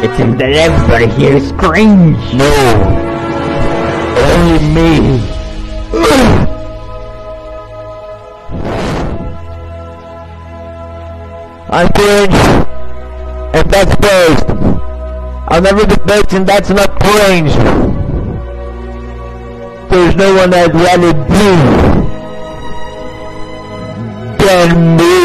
It's him that everybody here screams. No. Only me. I'm strange, and that's based. I'll never be based and that's not strange. There's no one that would rather do than me.